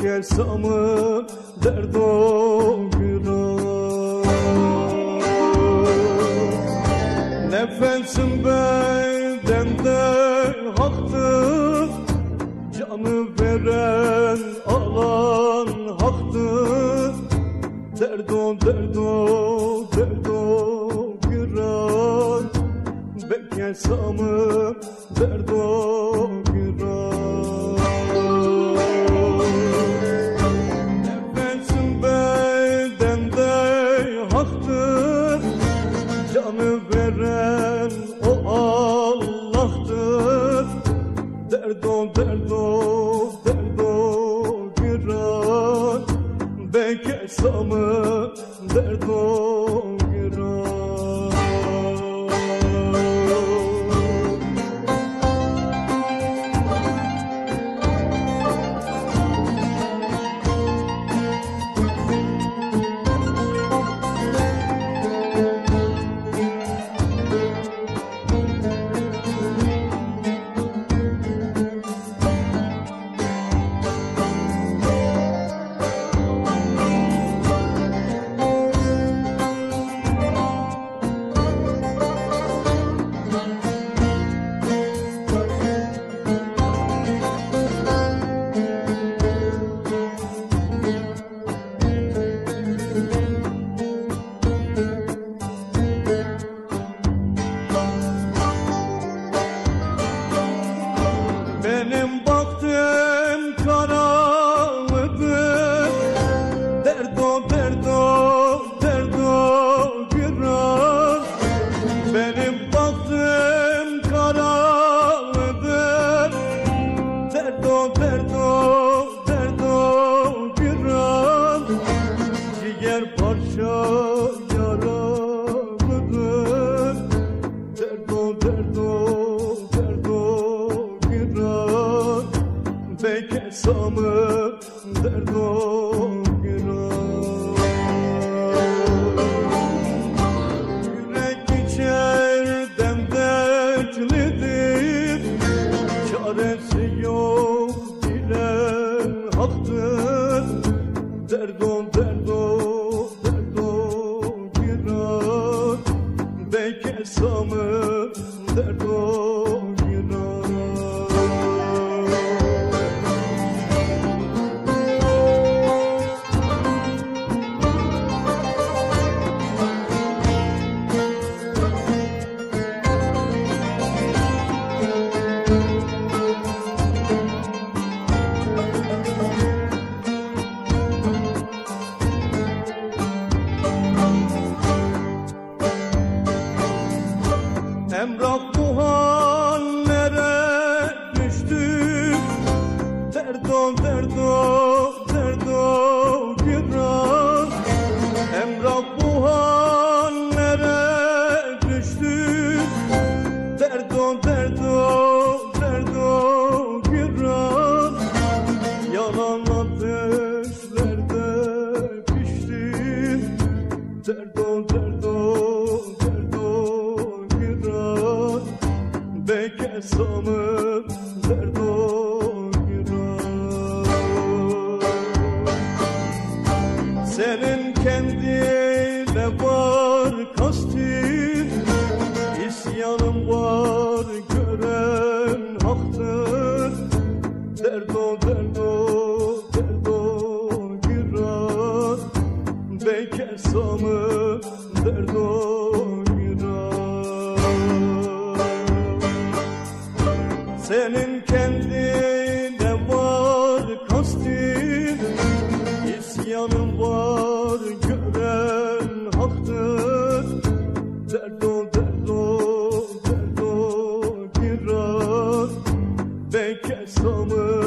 Beker samı derdo güran Nefesim bedende haktır Canı veren alan haktır. Derdo derdo derdo güran Beker samı derdo güran Derdo derdo derdo güran Beker samı derdo samı derdo Çaresi yok bilen haktır. Derdo derdo derdo güran Beke samı derdo Derdo güran Senin kendine var kastin İsyanın var gören haktır. Derdo derdo derdo güran Beke samı Senin kendine var kastın İsyanın var gören haktır. Derdo derdo derdo girer Bek esamın